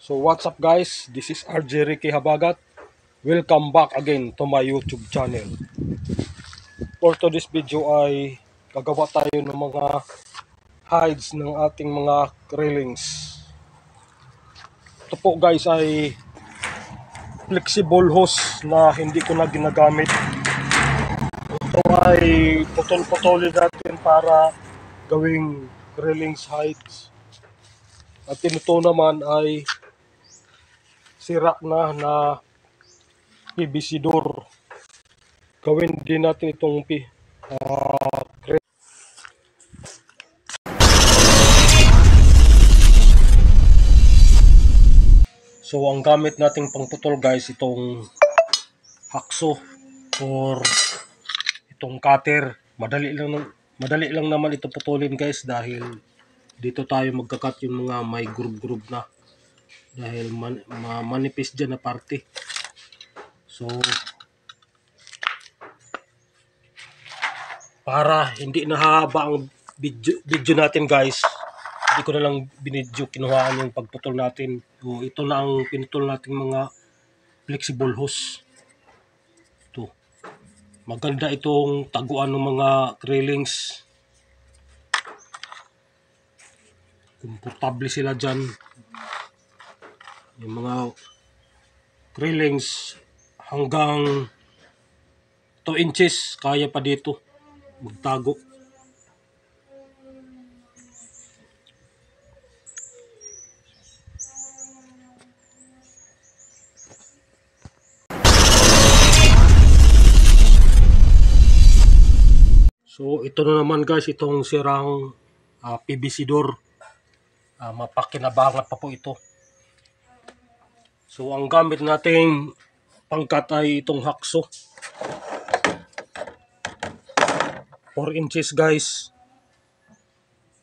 So what's up guys? This is RJ Ricky Habagat. Welcome back again to my YouTube channel. For today's video ay gagawa tayo ng mga hides ng ating mga railings. Ito po guys ay flexible hose na hindi ko na ginagamit. Ito ay putol-putulin natin para gawing railings hides. At ito naman ay sira na na PVC door. Gawin din natin itong P. ah, so ang gamit nating pangputol guys itong hakso or itong cutter. Madali lang ng- madali lang naman ito putulin guys dahil dito tayo magkakat yung mga may group-group na dahil man, ma- manipis dyan na parte. So para hindi nahaba ang video, video natin guys hindi ko na lang binidyo kinuhaan yung pagputol natin. So, ito na ang pinutol nating mga flexible hose. Ito. Maganda itong taguan ng mga railings. Komportable sila dyan yung mga railings hanggang 2 inches kaya pa dito magtago So ito na naman guys itong sirang ah, PVC door Ah, mapakinabangan pa po ito. So ang gamit nating pangkat ay itong hakso. 4 inches guys.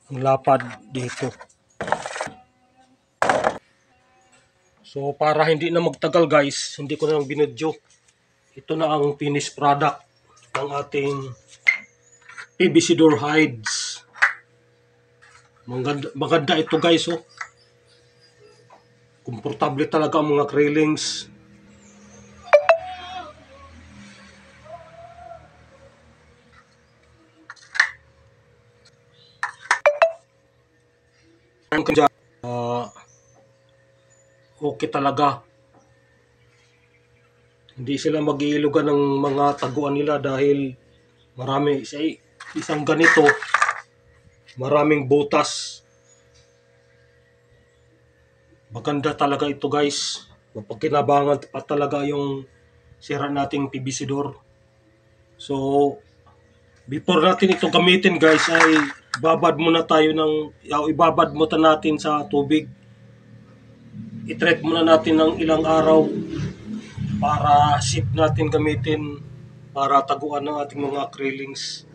Ang lapad dito. So para hindi na magtagal guys, hindi ko na lang binidyo. Ito na ang finished product ng ating PVC door hides. Maganda, maganda ito guys oh. Komportable talaga ang mga railings. Ah, okay talaga. Hindi sila mag-iilugan ng mga taguan nila dahil marami sa isang ganito maraming butas. Maganda talaga ito guys. Mapagkinabangan pa talaga yung sira nating PVC door. So, before natin ito gamitin guys ay babad muna tayo ng, yaw, ibabad muna natin sa tubig. I-treat muna natin ng ilang araw para safe natin gamitin para taguan ng ating mga railings.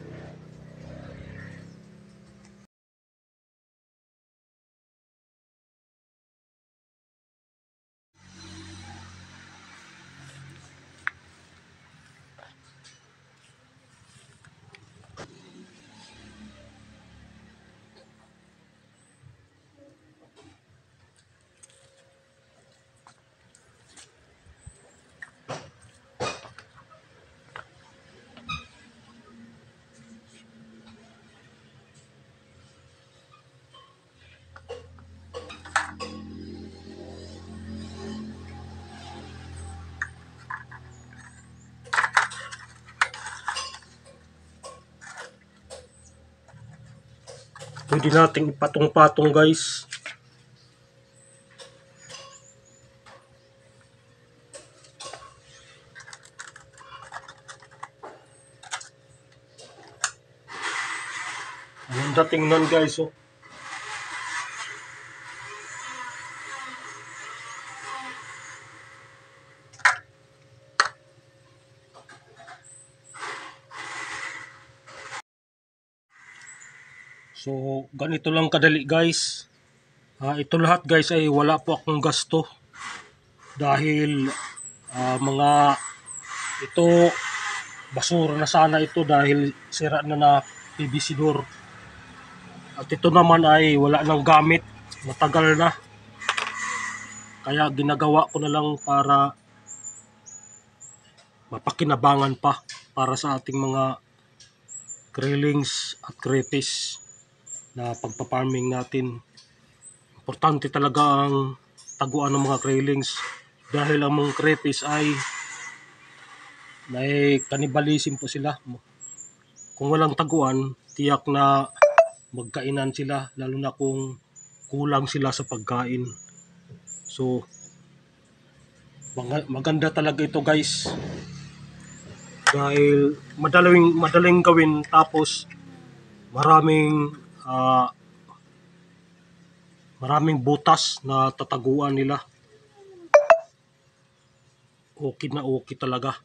Pwede nating ipatong-patong guys. Ganda tingnan guys oh. So, ganito lang kadali guys. Ah, ito lahat guys ay wala po akong gasto. Dahil ah, mga ito basura na sana ito dahil sira na na PVC door. At ito naman ay wala nang gamit. Matagal na. Kaya ginagawa ko na lang para mapakinabangan pa para sa ating mga grillings at crepes na pagpaparming natin. Importante talaga ang taguan ng mga grillings dahil ang mga crepes ay may kanibalism po sila. Kung walang taguan, tiyak na magkainan sila lalo na kung kulang sila sa pagkain. So, maganda talaga ito guys. Dahil madaling madaling gawin tapos maraming ah, maraming butas na tataguan nila. Okay na okay talaga.